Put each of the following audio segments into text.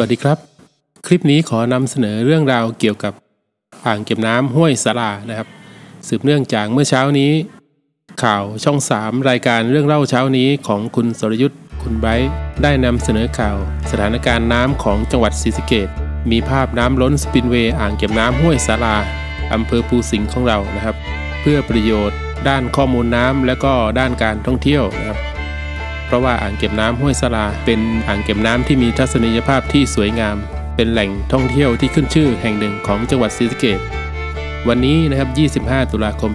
วัสดีครับ คลิปนี้ขอนำเสนอเรื่องราวเกี่ยวกับอ่างเก็บน้ำห้วยสารานะครับ สืบเนื่องจากเมื่อเช้านี้ ข่าวช่อง 3 รายการเรื่องเล่าเช้านี้ของคุณสรยุทธ์คุณไบร์ได้นำเสนอข่าว สถานการณ์น้ำของจังหวัดศรีสะเกดมีภาพน้ำล้นสปินเวย์อ่างเก็บน้ำห้วยสาราอำเภอภูสิงห์ของเรานะครับ เพื่อประโยชน์ด้านข้อมูลน้ำและก็ด้านการท่องเที่ยวนะครับ เพราะว่าอ่างเก็บน้ำห้วยสลา เป็นอ่างเก็บน้ำที่มีทัศนียภาพที่สวยงาม เป็นแหล่งท่องเที่ยวที่ขึ้นชื่อแห่งหนึ่งของจังหวัดศรีสะเกษวันนี้นะครับ 25 ตุลาคม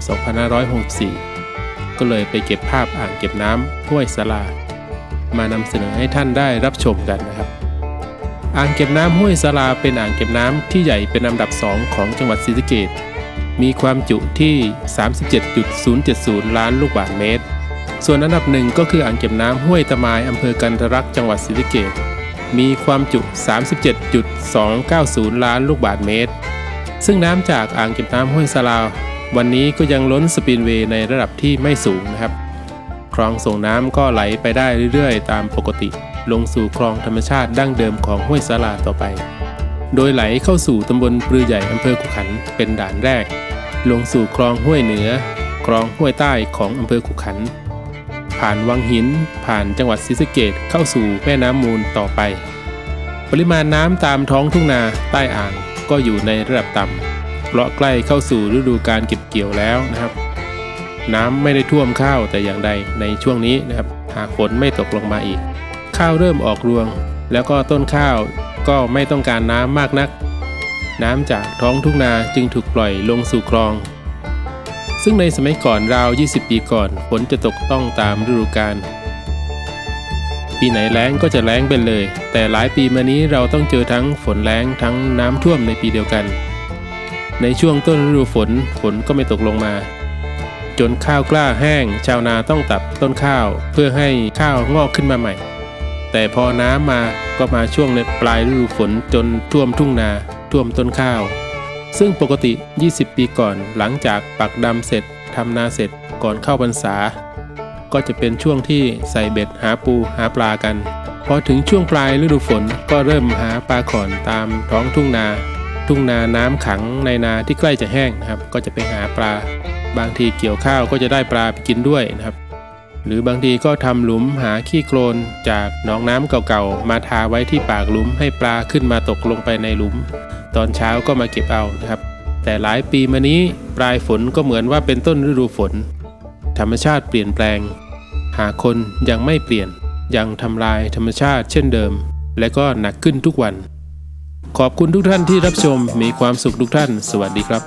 2564 ก็เลยไปเก็บภาพอ่างเก็บน้ำห้วยสลา มานำเสนอให้ท่านได้รับชมกันนะครับ อ่างเก็บน้ำห้วยสลาเป็นอ่างเก็บน้ำที่ใหญ่เป็นอันดับ 2 ของจังหวัดศรีสะเกษมีความจุที่ 37.070 ล้านลูกบาศก์เมตร ส่วนอันดับหนึ่งก็คืออ่างเก็บน้ำห้วยตะมายอำเภอกันทรักจังหวัดศรีสะเกษมีความจุ 37.290 ล้านลูกบาศก์เมตร ซึ่งน้ำจากอ่างเก็บน้ำห้วยสลาว วันนี้ก็ยังล้นสปินเวย์ในระดับที่ไม่สูงนะครับ คลองส่งน้ำก็ไหลไปได้เรื่อยๆ ตามปกติ ลงสู่คลองธรรมชาติดั้งเดิมของห้วยสลาต่อไป โดยไหลเข้าสู่ตำบลปลือใหญ่อำเภอขุขันเป็นด่านแรก ลงสู่คลองห้วยเหนือ คลองห้วยใต้ของอำเภอขุขัน ผ่านวังหิน ผ่านจังหวัดศรีสะเกดเข้าสู่แม่น้ำมูลต่อไป ปริมาณน้ำตามท้องทุ่งนาใต้อ่างก็อยู่ในระดับต่ำเพราะใกล้เข้าสู่ฤดูการเก็บเกี่ยวแล้วนะครับ น้ำไม่ได้ท่วมข้าวแต่อย่างใดในช่วงนี้นะครับ หากฝนไม่ตกลงมาอีก ข้าวเริ่มออกรวง แล้วก็ต้นข้าวก็ไม่ต้องการน้ำมากนัก น้ำจากท้องทุ่งนาจึงถูกปล่อยลงสู่คลอง ซึ่งในสมัยก่อนราว 20 ปีก่อนฝนจะตกต้องตามฤดูกาลปีไหนแล้งก็จะแล้งไปเลย แต่หลายปีมานี้เราต้องเจอทั้งฝนแล้งทั้งน้ำท่วมในปีเดียวกัน ในช่วงต้นฤดูฝนฝนก็ไม่ตกลงมา จนข้าวกล้าแห้ง ชาวนาต้องตัดต้นข้าว เพื่อให้ข้าวงอกขึ้นมาใหม่ แต่พอน้ำมาก็มาช่วงในปลายฤดูฝนจนท่วมทุ่งนา ท่วมต้นข้าว ซึ่งปกติ 20 ปีก่อนหลังจากปักดำเสร็จทำนาเสร็จก่อนเข้าพรรษา ก็จะเป็นช่วงที่ใส่เบ็ดหาปูหาปลากัน พอถึงช่วงปลายฤดูฝนก็เริ่มหาปลาขอนตามท้องทุ่งนา ทุ่งนาน้ำขังในนาที่ใกล้จะแห้งนะครับ ก็จะไปหาปลา บางทีเกี่ยวข้าวก็จะได้ปลาไปกินด้วยนะครับ หรือบางทีก็ทำหลุมหาขี้โคลนจากหนองน้ำเก่าๆมาทาไว้ที่ปากหลุมให้ปลาขึ้นมาตกลงไปในหลุม ตอนเช้าก็มาเก็บเอานะครับ แต่หลายปีมานี้ปลายฝนก็เหมือนว่าเป็นต้นฤดูฝน ธรรมชาติเปลี่ยนแปลง หากคนยังไม่เปลี่ยน ยังทำลายธรรมชาติเช่นเดิม และก็หนักขึ้นทุกวัน ขอบคุณทุกท่านที่รับชมมีความสุขทุกท่าน สวัสดีครับ